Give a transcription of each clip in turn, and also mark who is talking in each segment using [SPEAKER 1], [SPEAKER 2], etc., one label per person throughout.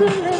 [SPEAKER 1] सुना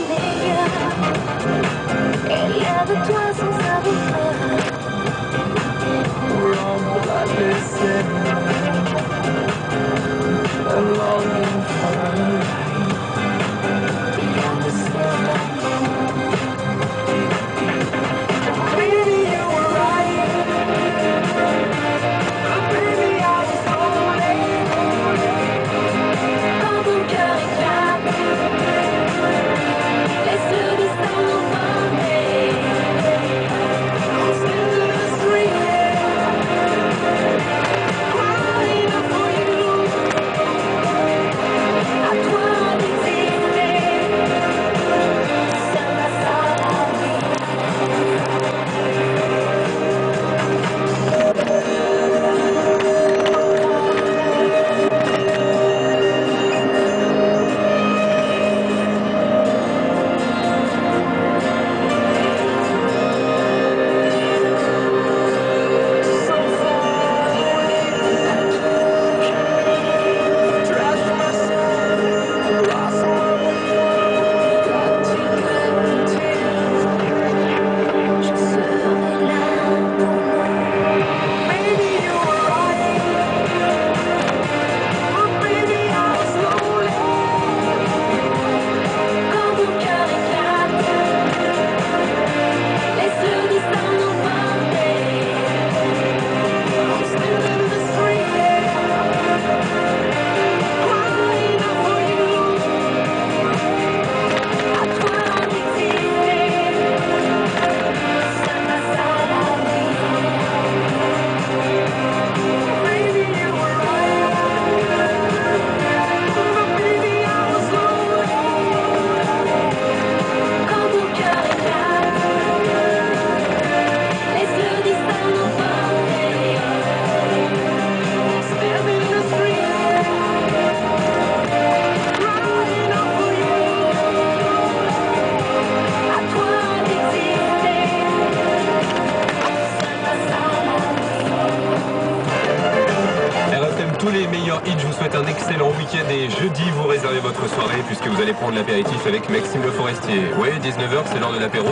[SPEAKER 1] excellent week-end et jeudi, vous réservez votre soirée puisque vous allez prendre l'apéritif avec Maxime Le Forestier. Oui, 19h, c'est l'heure de l'apéro.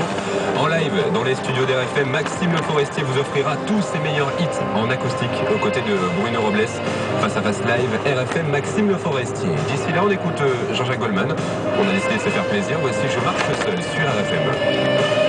[SPEAKER 1] En live, dans les studios d'RFM, Maxime Le Forestier vous offrira tous ses meilleurs hits en acoustique aux côtés de Bruno Robles. Face à face live, RFM Maxime Le Forestier. D'ici là, on écoute euh, Jean-Jacques Goldman. On a décidé de se faire plaisir. Voici Je marche seul sur RFM.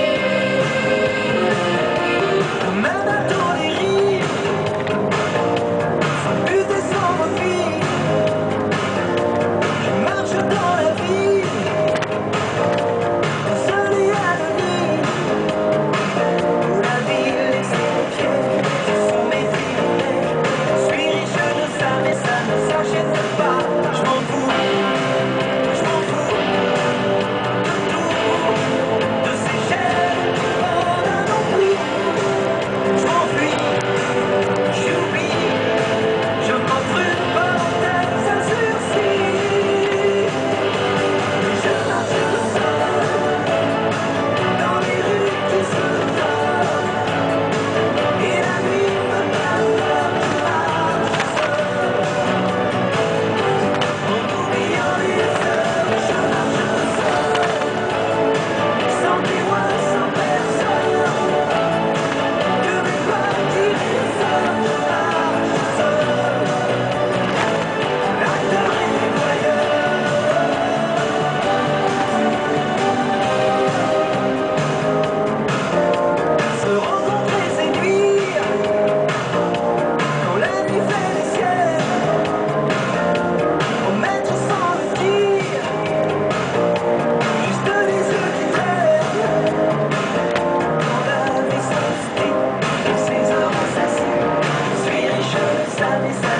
[SPEAKER 2] services.